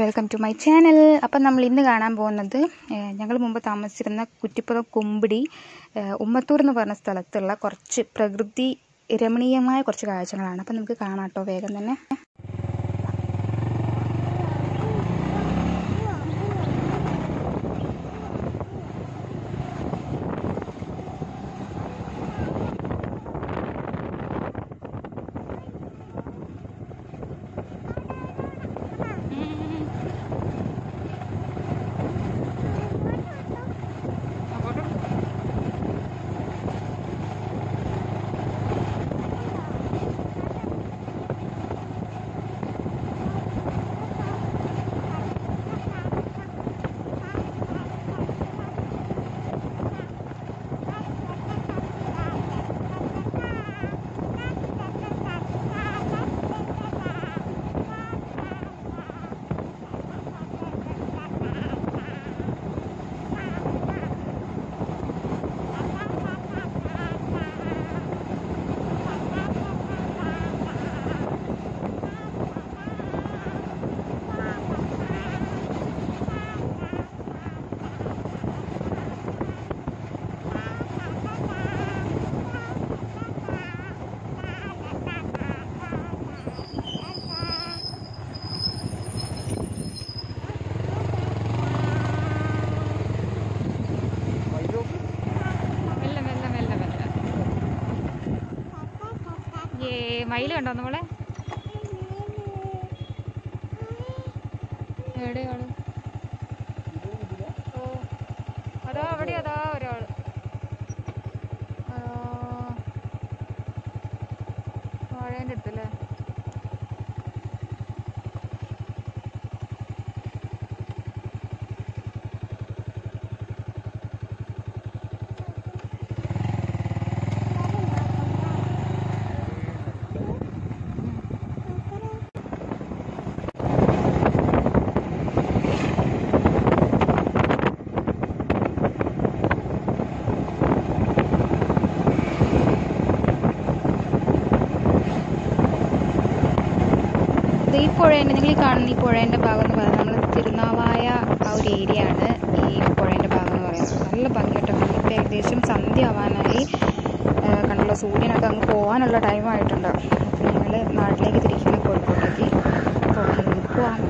Welcome to my channel അപ്പം നമ്മൾ ഇന്ന് കാണാൻ പോകുന്നത് ഞങ്ങൾ മുമ്പ് താമസിച്ചിരുന്ന കുറ്റിപ്പുറം കുമ്പിടി ഉമ്മത്തൂർ എന്ന് പറഞ്ഞ സ്ഥലത്തുള്ള കുറച്ച് പ്രകൃതി രമണീയമായ കുറച്ച് കാഴ്ചകളാണ്. അപ്പം നമുക്ക് കാണാം കേട്ടോ വേഗം തന്നെ. മയിൽ കണ്ടോ നമ്മളെ? എവിടെയാണ് അതാ അവിടെ അതാ ഒരാൾ വാഴേന്റെ അടുത്തല്ലേ? പുഴേന്റെ നിങ്ങൾ ഈ കാണുന്ന ഈ പുഴേന്റെ ഭാഗം എന്ന് പറയുന്നത് നമ്മൾ തിരുനാവായ ആ ഒരു ഏരിയ ആണ് ഈ പുഴേന്റെ ഭാഗം എന്ന് പറയുന്നത്. നല്ല ഭംഗിയായിട്ട് ഇപ്പം ഏകദേശം സന്ധ്യ ആവാനായി കണ്ടുള്ള സൂര്യനൊക്കെ അങ്ങ് പോകാനുള്ള ടൈമായിട്ടുണ്ട്. അപ്പോൾ ഞങ്ങൾ നാട്ടിലേക്ക് തിരിക്കുന്ന കോഴിക്കോട്ടേക്ക് പോവാം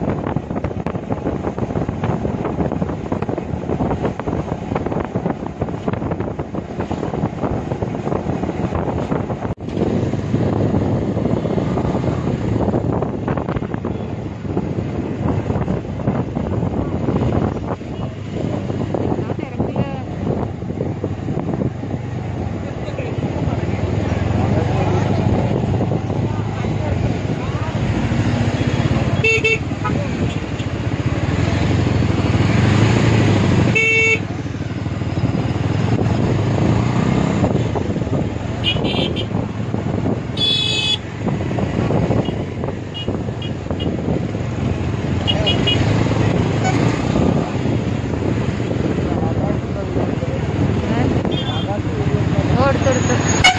Thank you.